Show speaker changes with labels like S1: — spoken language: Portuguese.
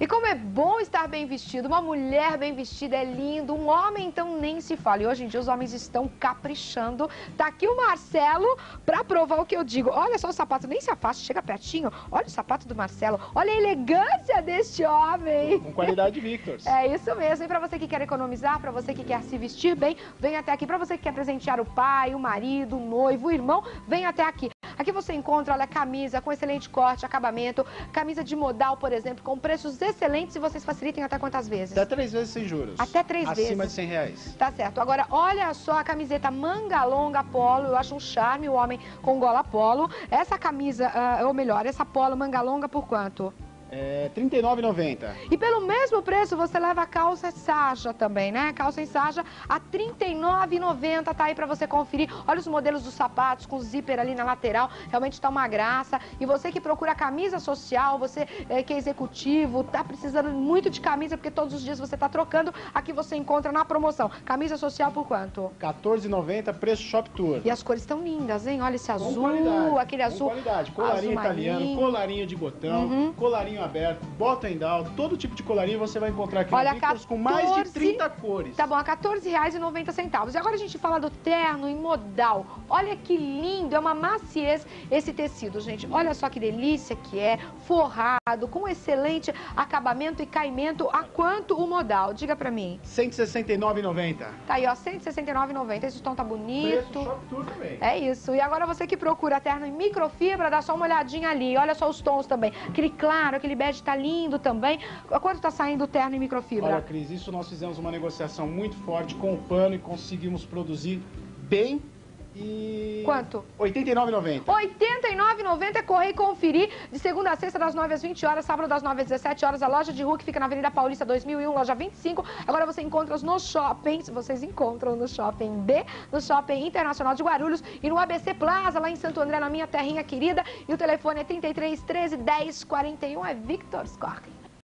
S1: E como é bom estar bem vestido, uma mulher bem vestida é lindo, um homem então nem se fala. E hoje em dia os homens estão caprichando. Tá aqui o Marcelo para provar o que eu digo. Olha só o sapato, nem se afaste, chega pertinho. Olha o sapato do Marcelo, olha a elegância deste homem.
S2: Com qualidade Victor.
S1: É isso mesmo. E para você que quer economizar, para você que quer se vestir bem, vem até aqui. Para você que quer presentear o pai, o marido, o noivo, o irmão, vem até aqui. Aqui você encontra, olha, camisa com excelente corte, acabamento, camisa de modal, por exemplo, com preços excelentes e vocês facilitem até quantas vezes?
S2: Até três vezes sem juros.
S1: Até três
S2: Acima
S1: vezes.
S2: Acima de 100 reais.
S1: Tá certo. Agora, olha só a camiseta manga longa polo, eu acho um charme o homem com gola polo. Essa camisa, uh, ou melhor, essa polo manga longa por quanto?
S2: É R$ 39,90.
S1: E pelo mesmo preço você leva a calça Saja também, né? Calça em Saja a R$ 39,90 tá aí para você conferir. Olha os modelos dos sapatos com zíper ali na lateral, realmente tá uma graça. E você que procura camisa social, você é, que é executivo, tá precisando muito de camisa porque todos os dias você tá trocando, aqui você encontra na promoção. Camisa social por quanto?
S2: R$ 14,90, preço Shop Tour.
S1: E as cores estão lindas, hein? Olha esse azul, aquele azul.
S2: qualidade, colarinho
S1: azul
S2: italiano,
S1: marinho.
S2: colarinho de botão,
S1: Uhum.
S2: colarinho aberto, bota em down, todo tipo de colarinho você vai encontrar aqui
S1: Olha,
S2: na Victor's com mais de 30 cores.
S1: Tá bom, a R$ 14,90. E agora a gente fala do terno em modal. Olha que lindo, é uma maciez esse tecido, gente. Olha só que delícia que é, forrado, com excelente acabamento e caimento. A quanto o modal? Diga pra mim.
S2: R$ 169,90.
S1: Tá aí, ó, R$ 169,90. Esse tom tá bonito. É isso. E agora você que procura terno em microfibra, dá só uma olhadinha ali. Olha só os tons também. Aquele claro, aquele bege tá lindo também. Quanto tá saindo o terno em microfibra?
S2: Olha, Cris, isso nós fizemos uma negociação muito forte com o pano e conseguimos produzir bem e...
S1: Quanto?
S2: R$ 89,90.
S1: R$ 89,90 é correr e conferir de segunda a sexta das 9 às 20 horas, sábado das 9 às 17 horas, a loja de rua que fica na Avenida Paulista 2001, loja 25. Agora você encontra os nos shoppings, vocês encontram no Shopping B, no Shopping Internacional de Guarulhos e no ABC Plaza, lá em Santo André, na minha terrinha querida. E o telefone é 33 13 10 41, é Victor Scork.